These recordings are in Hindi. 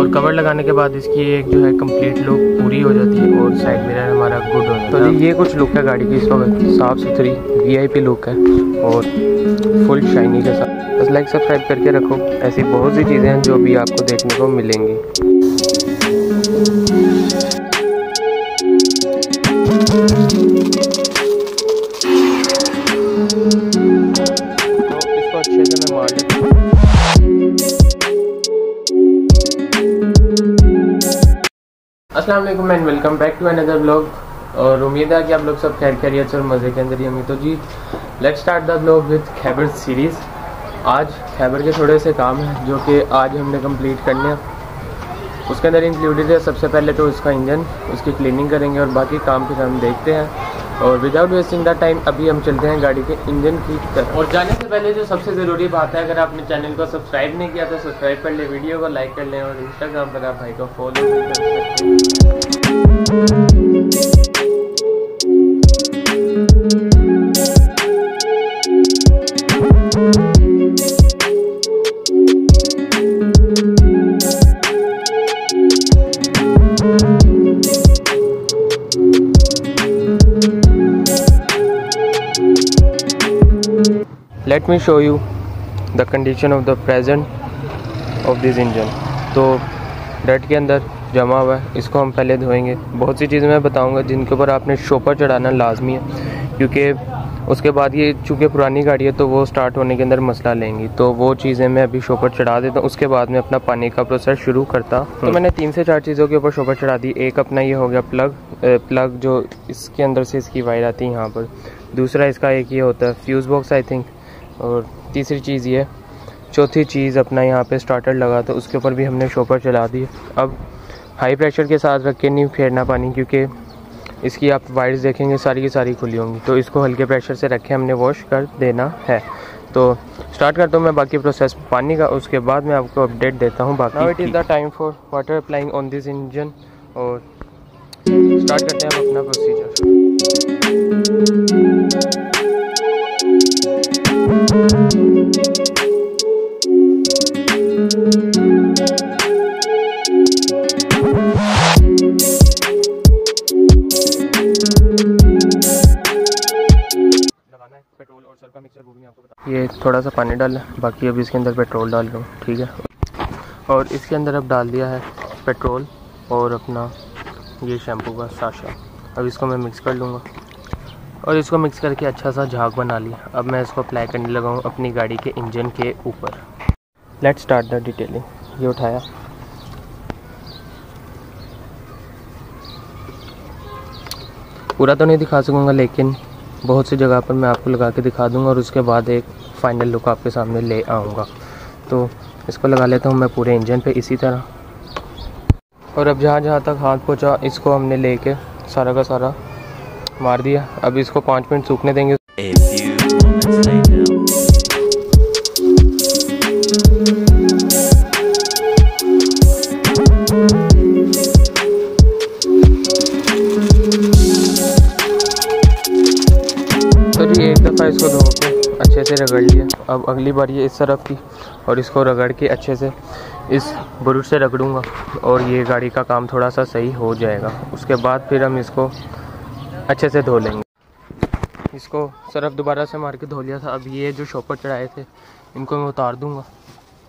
और कवर लगाने के बाद इसकी एक जो है कंप्लीट लुक पूरी हो जाती है और साइड मिरर हमारा गुड हो जाता है। तो ये कुछ लुक है गाड़ी की, इस वक्त साफ़ सुथरी वीआईपी लुक है और फुल शाइनी के साथ। बस लाइक सब्सक्राइब करके रखो। ऐसी बहुत सी चीज़ें हैं जो भी आपको देखने को मिलेंगी। अस्सलाम वालेकुम and welcome back to another blog और उम्मीद है कि आप लोग सब खैर खैरियत और मज़े के अंदर ही होंगे। तो जी let start the blog with Khyber series आज खैबर के थोड़े से काम हैं, जो कि आज हमने कंप्लीट करने हैं। उसके अंदर इंक्लूडेड है सबसे पहले तो उसका इंजन, उसकी क्लीनिंग करेंगे और बाकी काम फिर हम देखते हैं। और विदाउट वेस्टिंग द टाइम अभी हम चलते हैं गाड़ी के इंजन की तरफ़। और जाने से पहले जो सबसे ज़रूरी बात है, अगर आपने चैनल को सब्सक्राइब नहीं किया तो सब्सक्राइब कर लें वीडियो को लाइक कर लें और इंस्टाग्राम पर आप भाई को फॉलो कर सकते let me show you the condition of the present of this engine तो डट के अंदर जमा हुआ है इसको हम पहले धोएँगे। बहुत सी चीज़ें मैं बताऊँगा जिनके ऊपर आपने शोपर चढ़ाना लाजमी है क्योंकि उसके बाद ये चूँकि पुरानी गाड़ी है तो वो स्टार्ट होने के अंदर मसला लेंगी। तो वो चीज़ें मैं अभी शोपर चढ़ा देता हूँ उसके बाद में अपना पानी का प्रोसेस शुरू करता तो मैंने तीन से चार चीज़ों के ऊपर शोपर चढ़ा दी। एक अपना ये हो गया प्लग प्लग जो इसके अंदर से इसकी वायर आती है यहाँ पर। दूसरा इसका एक ये होता है फ्यूज़ बॉक्स आई थिंक और तीसरी चीज़ ये चौथी चीज़ अपना यहाँ पे स्टार्टर लगा था उसके ऊपर भी हमने शॉपर चला दी। अब हाई प्रेशर के साथ रख के नहीं फेरना पानी क्योंकि इसकी आप वायर्स देखेंगे सारी की सारी खुली होंगी। तो इसको हल्के प्रेशर से रख के हमने वॉश कर देना है। तो स्टार्ट करता हूँ मैं बाकी प्रोसेस पानी का उसके बाद मैं आपको अपडेट देता हूँ बाकी it is the time for water applying on this engine और स्टार्ट करते हैं हम अपना प्रोसीजर ये थोड़ा सा पानी डाल बाकी अभी इसके अंदर पेट्रोल डाल हूँ, ठीक है? और इसके अंदर अब डाल दिया है पेट्रोल और अपना ये शैम्पू का साशा अब इसको मैं मिक्स कर लूँगा। और इसको मिक्स करके अच्छा सा झाग बना लिया अब मैं इसको अप्लाई करने लगा हूँ अपनी गाड़ी के इंजन के ऊपर। लेट स्टार्ट द डिटेलिंग ये उठाया। पूरा तो नहीं दिखा सकूँगा, लेकिन बहुत सी जगह पर मैं आपको लगा के दिखा दूँगा और उसके बाद एक फ़ाइनल लुक आपके सामने ले आऊँगा। तो इसको लगा लेता हूँ मैं पूरे इंजन पे इसी तरह। और अब जहाँ जहाँ तक हाथ पहुँचा इसको हमने ले कर सारा का सारा मार दिया। अब इसको पाँच मिनट सूखने देंगे। इसको धो के अच्छे से रगड़ लिया। अब अगली बार ये इस तरफ़ की और इसको रगड़ के अच्छे से इस ब्रुश से रगड़ूँगा और ये गाड़ी का काम थोड़ा सा सही हो जाएगा। उसके बाद फिर हम इसको अच्छे से धो लेंगे। इसको सरफ दोबारा से मार के धो लिया था। अब ये जो शॉपर चढ़ाए थे, इनको मैं उतार दूँगा।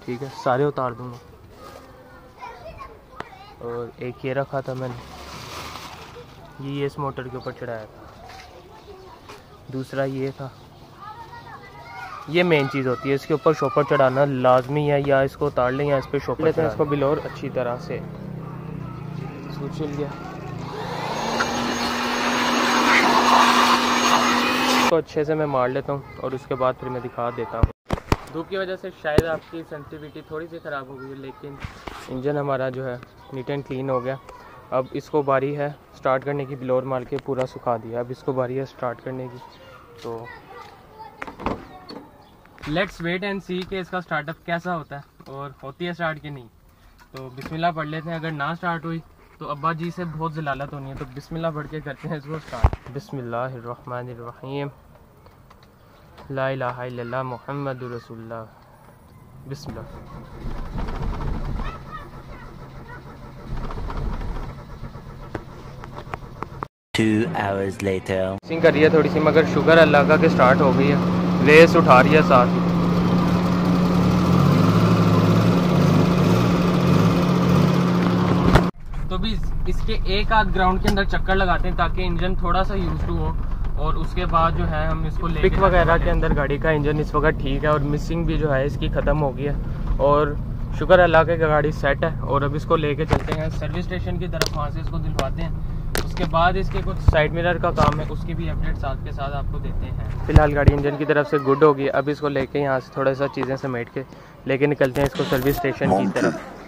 ठीक है, सारे उतार दूँगा। और एक ये रखा था मैंने। ये इस मोटर के ऊपर चढ़ाया था। दूसरा ये था। ये मेन चीज़ होती है। इसके ऊपर शॉपर चढ़ाना लाजमी है या इसको उतार लें या इस पर शॉपर लेते हैं इसको बिलोर अच्छी तरह से। स्विच लिया इसको अच्छे से मैं मार लेता हूँ और उसके बाद फिर मैं दिखा देता हूँ। धूप की वजह से शायद आपकी सेंसिटिविटी थोड़ी सी ख़राब हो गई लेकिन इंजन हमारा जो है नीट एंड क्लीन हो गया। अब इसको बारी है स्टार्ट करने की बिलोर मार के पूरा सुखा दिया। अब इसको बारी है स्टार्ट करने की। तो लेट्स वेट एंड सी के इसका स्टार्टअप कैसा होता है और होती है स्टार्ट कि नहीं। तो बिस्मिल्लाह पढ़ लेते हैं अगर ना स्टार्ट हुई तो अब्बा जी से बहुत जलालत होनी है। तो बिस्मिल्लाह पढ़ के करते हैं इसको स्टार्ट बिसमीम ला मोहम्मद रसोल्ला बिस्मिल्ला Two hours later. सिंग कर रही है थोड़ी सी मगर शुगर अल्लाह का के स्टार्ट हो गई है। रेस उठा रही है साथ ही। तो भी इसके एक आध ग्राउंड के अंदर चक्कर लगाते हैं ताकि इंजन थोड़ा सा यूज़ टू हो और उसके बाद जो है हम इसको पिक वगैरह के अंदर गाड़ी का इंजन इस वक्त ठीक है और मिसिंग भी जो है इसकी ख़त्म हो गई है। और शुक्र अल्लाह के गाड़ी सेट है और अब इसको लेके चलते हैं। सर्विस स्टेशन की तरफ़ वहाँ से इसको दिलवाते हैं। उसके बाद इसके कुछ साइड मिरर का काम है उसकी भी अपडेट साथ के साथ आपको देते हैं। फ़िलहाल गाड़ी इंजन की तरफ़ से गुड होगी। अब इसको लेके यहाँ से थोड़ा सा चीज़ें समेट के लेके निकलते हैं इसको सर्विस स्टेशन की तरफ़।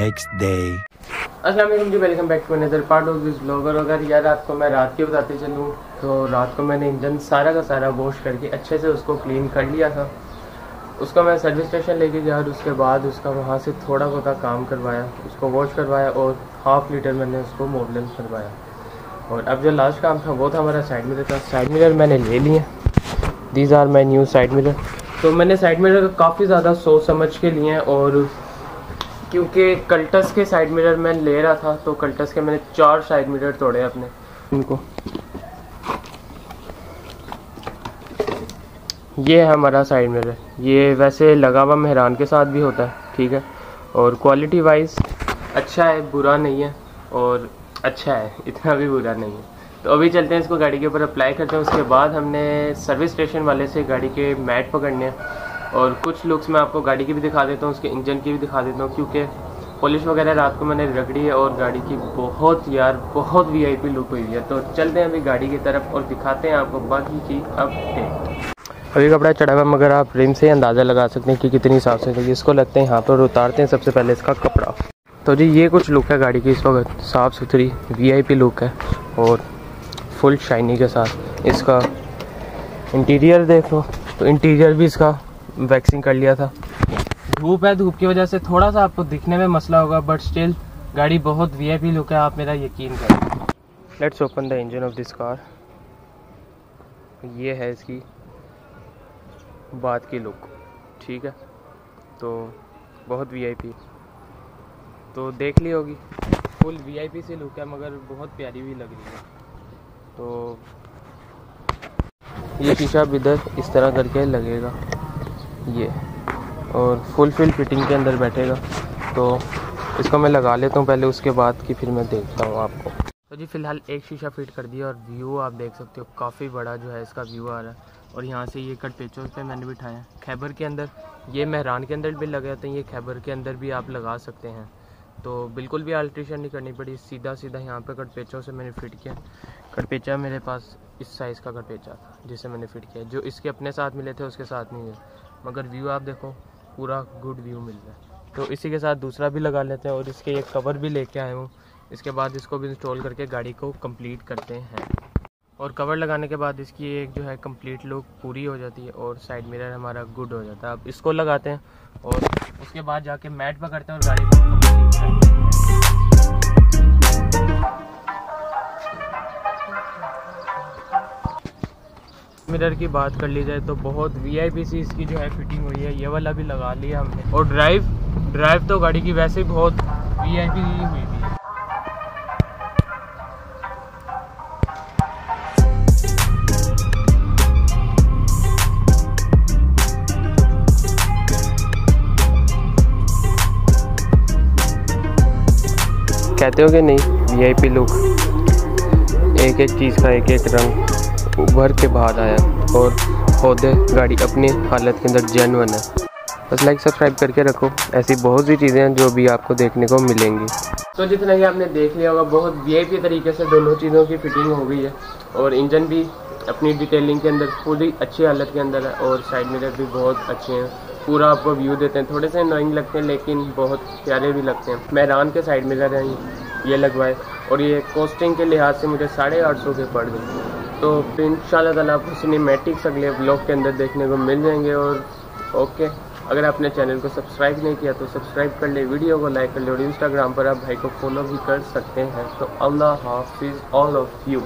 Next day. असलम जी welcome back to another part of this blogger अगर यार आपको मैं रात की बताते चलूँ तो रात को मैंने इंजन सारा का सारा वॉश करके अच्छे से उसको क्लीन कर लिया था। उसका मैं सर्विस स्टेशन लेके गया और उसके बाद उसका वहाँ से थोड़ा बहुत काम करवाया, उसको वॉश करवाया और हाफ़ लीटर मैंने उसको मोबलन करवाया। और अब जो लास्ट काम था, वो था हमारा साइड मिरर का। साइड मिरर मैंने ले लिए these are my new side mirror तो मैंने साइड मिरर काफ़ी ज़्यादा सोच समझ के लिए हैं और क्योंकि कल्टस के साइड मिरर मैं ले रहा था तो कल्टस के मैंने चार साइड मिरर तोड़े अपने। इनको। ये है हमारा साइड मिरर ये वैसे लगा हुआ मेहरान के साथ भी होता है ठीक है? और क्वालिटी वाइज अच्छा है बुरा नहीं है और अच्छा है इतना भी बुरा नहीं है। तो अभी चलते हैं इसको गाड़ी के ऊपर अप्लाई करते हैं उसके बाद हमने सर्विस स्टेशन वाले से गाड़ी के मैट पकड़ने हैं। और कुछ लुक्स मैं आपको गाड़ी की भी दिखा देता हूँ, उसके इंजन की भी दिखा देता हूँ, क्योंकि पॉलिश वगैरह रात को मैंने रगड़ी है और गाड़ी की बहुत यार, बहुत वीआईपी लुक हुई है। तो चलते हैं अभी गाड़ी की तरफ़ और दिखाते हैं आपको बाकी की अपडेट अभी कपड़ा चढ़ा हुआ मगर आप रिम से अंदाज़ा लगा सकते हैं कि कितनी साफ़ सफ़ाई इसको लगते हैं यहाँ पर उतारते हैं सबसे पहले इसका कपड़ा। तो जी, ये कुछ लुक है गाड़ी की इस वक्त। साफ़ सुथरी वीआईपी लुक है और फुल शाइनी के साथ। इसका इंटीरियर देख लो। तो इंटीरियर भी इसका वैक्सिंग कर लिया था। धूप है धूप की वजह से थोड़ा सा आपको दिखने में मसला होगा बट स्टिल गाड़ी बहुत वी वीआईपी लुक है आप मेरा यकीन करें। Let's open the engine of this car ये है इसकी बात की लुक ठीक है? तो बहुत वीआईपी तो देख ली होगी फुल वीआईपी से लुक है मगर बहुत प्यारी भी लग रही है। तो ये शीशा इधर इस तरह करके लगेगा। ये, और फुल फिल फिटिंग के अंदर बैठेगा। तो इसको मैं लगा लेता हूँ पहले, उसके बाद की फिर मैं देखता हूँ आपको। तो जी, फ़िलहाल एक शीशा फिट कर दिया, और व्यू आप देख सकते हो, काफ़ी बड़ा जो है इसका व्यू आ रहा है। और यहाँ से ये कट पेचों पे मैंने बिठाया खैबर के अंदर, ये महरान के अंदर भी लगे हैं, ये खैबर के अंदर भी आप लगा सकते हैं। तो बिल्कुल भी अल्ट्रेशन नहीं करनी पड़ी सीधा सीधा यहाँ पे कटपेचों से मैंने फ़िट किया। कटपेचा मेरे पास इस साइज़ का कटपेचा था, जिसे मैंने फ़िट किया जो इसके अपने साथ मिले थे, उसके साथ नहीं है। मगर व्यू आप देखो, पूरा गुड व्यू मिल रहा है। तो इसी के साथ दूसरा भी लगा लेते हैं और इसके एक कवर भी लेके आए हूँ। इसके बाद इसको भी इंस्टॉल करके गाड़ी को कंप्लीट करते हैं। और कवर लगाने के बाद इसकी एक जो है कंप्लीट लुक पूरी हो जाती है और साइड मिरर हमारा गुड हो जाता है। अब इसको लगाते हैं और उसके बाद जाके मैट पकड़ते हैं और गाड़ी को कंप्लीट करते हैं। मिरर की बात कर ली जाए तो बहुत वीआईपी सी इसकी जो है फिटिंग हुई है, ये वाला भी लगा लिया हमने। और ड्राइव ड्राइव तो गाड़ी की वैसे ही बहुत वीआईपी हुई हुई है कहते हो कि नहीं? वीआईपी लुक एक एक चीज़ का, एक एक रंग। उभर के बाहर आया और पौधे गाड़ी अपनी हालत के अंदर जेनवन है। बस लाइक सब्सक्राइब करके रखो। ऐसी बहुत सी चीज़ें हैं जो भी आपको देखने को मिलेंगी। तो जितना कि आपने देख लिया होगा, बहुत वीआईपी तरीके से दोनों चीज़ों की फिटिंग हो गई है और इंजन भी अपनी डिटेलिंग के अंदर पूरी अच्छी हालत के अंदर है और साइड मिरर भी बहुत अच्छे हैं। पूरा आपको व्यू देते हैं। थोड़े से नोइंग लगते हैं, लेकिन बहुत प्यारे भी लगते हैं। मेहरान के साइड मिरर हैं, ये लगवाए। और ये कॉस्टिंग के लिहाज से मुझे साढ़े आठ सौ के पड़ गए। तो इन शाला आपको सिनेमेटिक्स अगले ब्लॉग के अंदर देखने को मिल जाएँगे और ओके अगर आपने चैनल को सब्सक्राइब नहीं किया तो सब्सक्राइब कर ले वीडियो को लाइक कर ले और इंस्टाग्राम पर आप भाई को फॉलो भी कर सकते हैं। तो अल्लाह हाफिज़ ऑल ऑफ़ यू